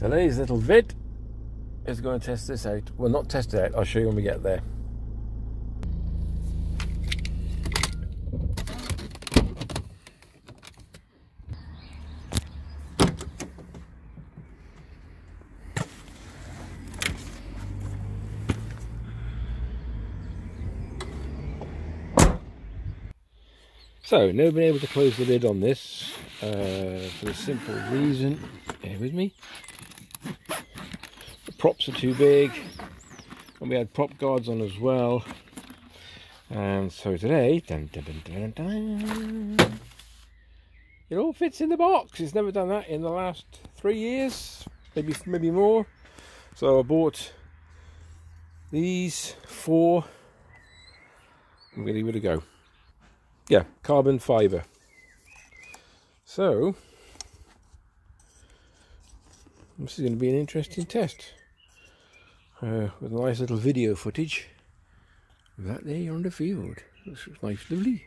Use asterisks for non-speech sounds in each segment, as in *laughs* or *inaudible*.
Today's little vid is going to test this out. Well, not test it out, I'll show you when we get there. So, never been able to close the lid on this uh, for the simple reason, bear with me, props are too big and we had prop guards on as well and so today, dun, dun, dun, it all fits in the box. It's never done that in the last three years, maybe maybe more. So I bought these four. I'm to give it a go yeah, carbon fibre. So, this is going to be an interesting test. Uh, with a nice little video footage of that there on the field. Looks nice, lovely.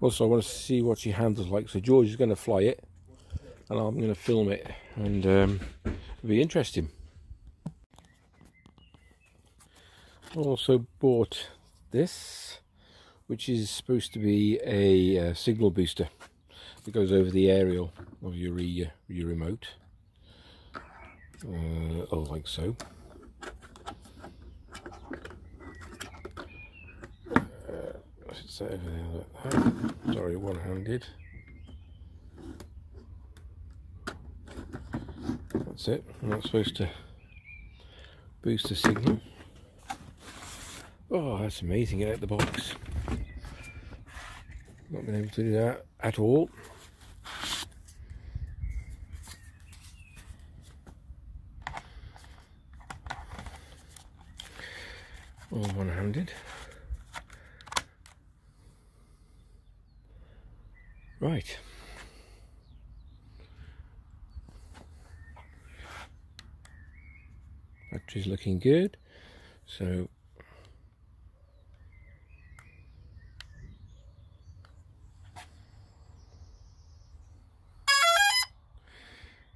Also, I want to see what she handles like. So George is going to fly it, and I'm going to film it, and um, it'll be interesting. Also bought this which is supposed to be a uh, signal booster that goes over the aerial of your, uh, your remote uh, oh like so uh, set over there like that. sorry one-handed that's it and that's supposed to boost the signal Oh, that's amazing, get out the box. Not been able to do that at all. All one-handed. Right. Battery's looking good. So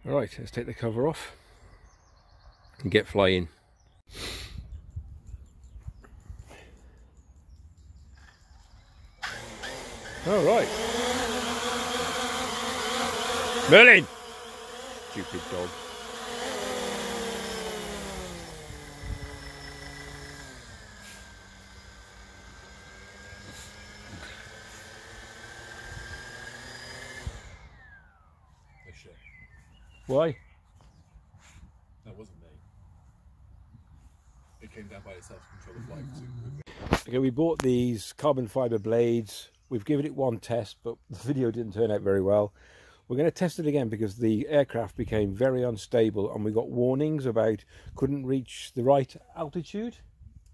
All right, let's take the cover off and get flying. All right. Merlin! Stupid dog. Why? That wasn't me. It came down by itself to control the flight. Okay, we bought these carbon fibre blades. We've given it one test, but *laughs* the video didn't turn out very well. We're going to test it again because the aircraft became very unstable and we got warnings about couldn't reach the right altitude.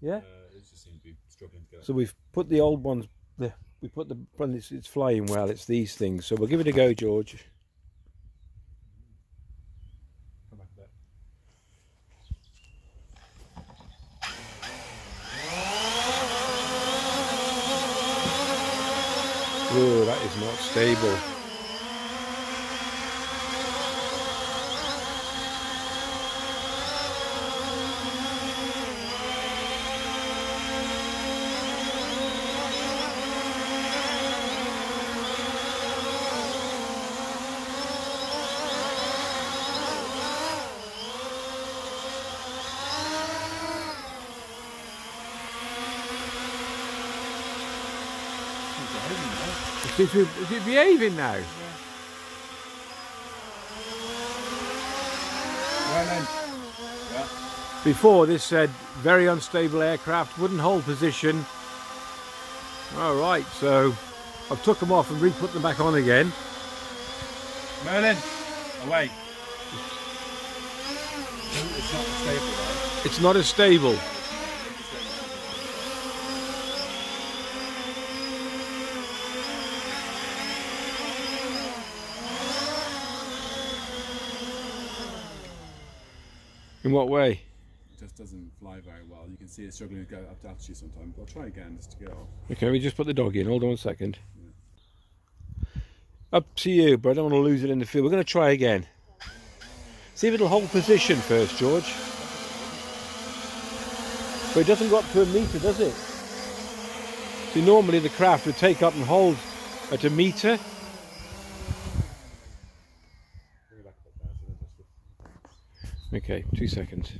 Yeah? Uh, it just seemed to be struggling to go. So we've put the old ones, the, we put the, it's, it's flying well, it's these things. So we'll give it a go, George. Oh, that is not stable. Is it, is it behaving now? Yeah. Well then. Yeah. Before this said very unstable aircraft, wouldn't hold position. All right, so I've took them off and re-put them back on again. Merlin, away. It's not stable? It's not as stable. In what way? It just doesn't fly very well. You can see it struggling to go up to altitude sometimes. I'll try again just to get off. Okay, we just put the dog in. Hold on a second. Yeah. Up to you, but I don't want to lose it in the field. We're going to try again. See if it'll hold position first, George. But it doesn't go up to a metre, does it? See, normally the craft would take up and hold at a metre. Okay, two seconds.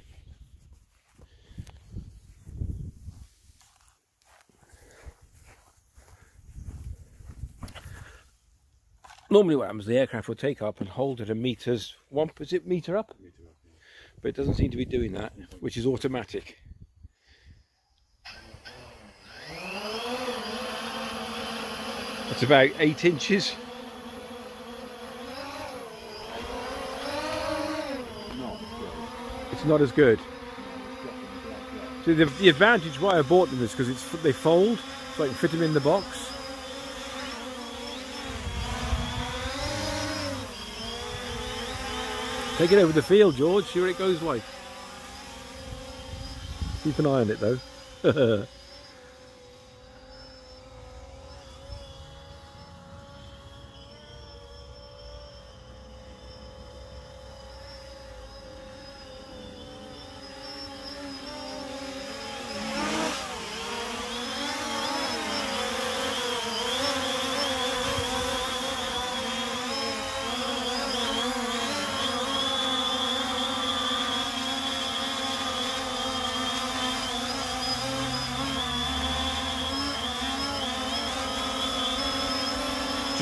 Normally what happens, the aircraft will take up and hold at a metre's, one, is it metre up? But it doesn't seem to be doing that, which is automatic. It's about eight inches. Not good. It's not as good. So the, the advantage why I bought them is because it's they fold, so I can fit them in the box. Take it over the field, George. See where it goes like. Keep an eye on it though. *laughs*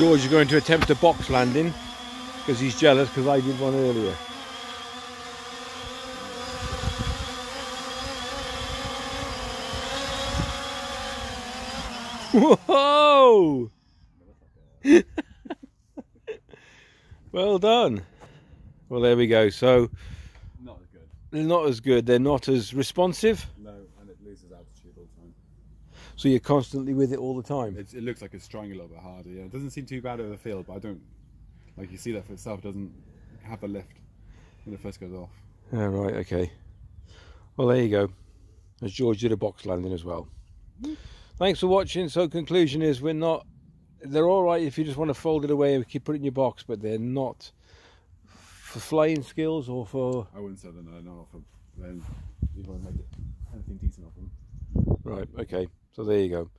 George is going to attempt a box landing because he's jealous because I did one earlier. Whoa! *laughs* well done. Well, there we go. So Not as good. they're not as good. They're not as responsive. No, and it loses altitude all the time. So you're constantly with it all the time. It's, it looks like it's trying a little bit harder. Yeah, it doesn't seem too bad over the field, but I don't like you see that for itself It doesn't have the lift when it first goes off. Yeah, right, okay. Well, there you go. As George did a box landing as well. Thanks for watching. So, conclusion is we're not, they're all right if you just want to fold it away and keep it in your box, but they're not for flying skills or for. I wouldn't say that no, not for then you want to make it anything decent of them. Right, okay. So, there you go.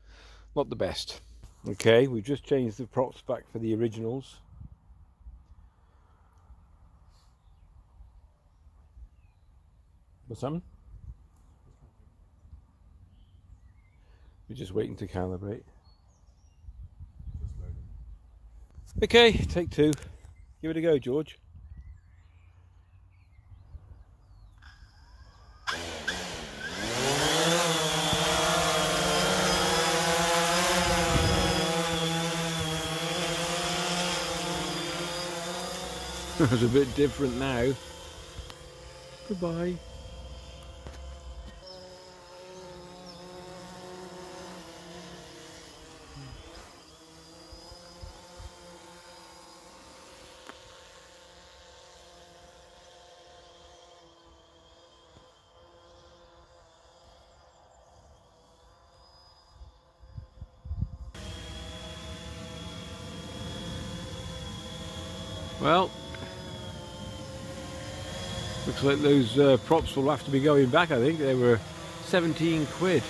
Not the best. Okay, we've just changed the props back for the originals. What's happening? We're just waiting to calibrate. Okay, take two. Give it a go, George. *laughs* It's a bit different now. Goodbye. Hmm. Well, looks like those uh, props will have to be going back. I think they were 17 quid.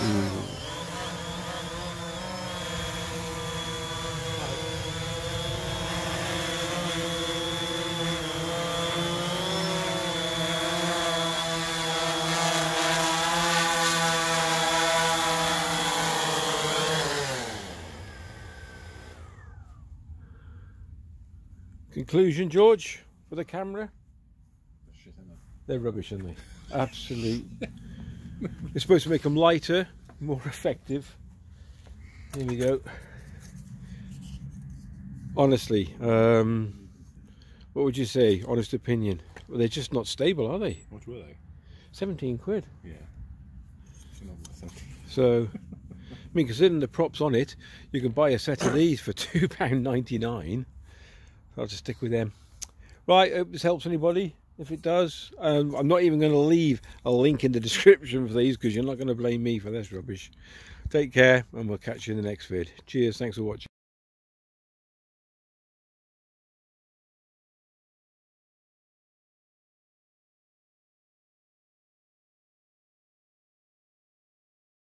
Hmm. Conclusion, George, for the camera? Shit in there. They're rubbish, aren't they? Absolute. *laughs* It's supposed to make them lighter, more effective. Here we go. Honestly, um, what would you say? Honest opinion? Well, they're just not stable, are they? What were they? 17 quid. Yeah. So, I mean, considering the props on it, you can buy a set of these for *laughs* £2.99. I'll just stick with them. Right, hope this helps anybody. If it does, um, I'm not even going to leave a link in the description for these because you're not going to blame me for this rubbish. Take care, and we'll catch you in the next vid. Cheers, thanks for watching.